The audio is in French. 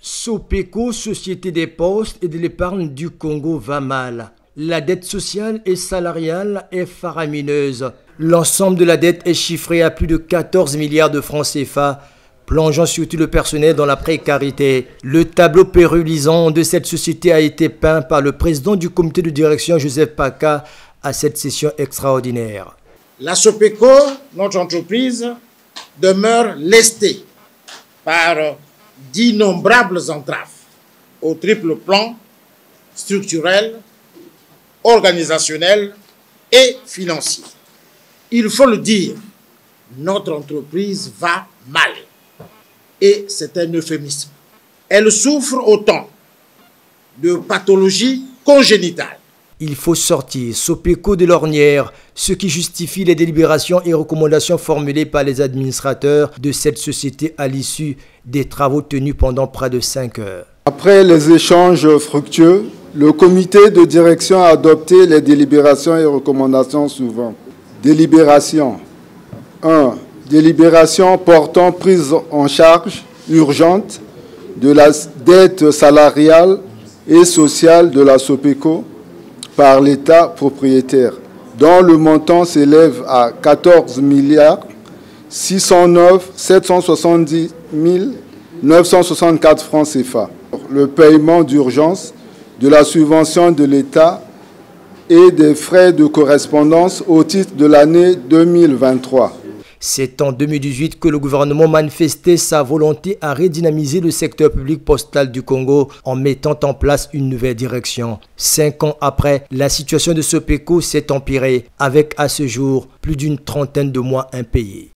Sopeco, Société des Postes et de l'épargne du Congo, va mal. La dette sociale et salariale est faramineuse. L'ensemble de la dette est chiffré à plus de 14 milliards de francs CFA, plongeant surtout le personnel dans la précarité. Le tableau pérulisant de cette société a été peint par le président du comité de direction, Joseph Paca, à cette session extraordinaire. La Sopeco, notre entreprise, demeure lestée par d'innombrables entraves au triple plan structurel, organisationnel et financier. Il faut le dire, notre entreprise va mal. Et c'est un euphémisme. Elle souffre autant de pathologies congénitales il faut sortir Sopeco de l'ornière, ce qui justifie les délibérations et recommandations formulées par les administrateurs de cette société à l'issue des travaux tenus pendant près de 5 heures. Après les échanges fructueux, le comité de direction a adopté les délibérations et recommandations suivantes. Délibération 1. Délibération portant prise en charge urgente de la dette salariale et sociale de la SOPECO par l'État propriétaire, dont le montant s'élève à 14 milliards 609 770 964 francs CFA. Le paiement d'urgence de la subvention de l'État et des frais de correspondance au titre de l'année 2023. C'est en 2018 que le gouvernement manifestait sa volonté à redynamiser le secteur public postal du Congo en mettant en place une nouvelle direction. Cinq ans après, la situation de ce PECO s'est empirée avec à ce jour plus d'une trentaine de mois impayés.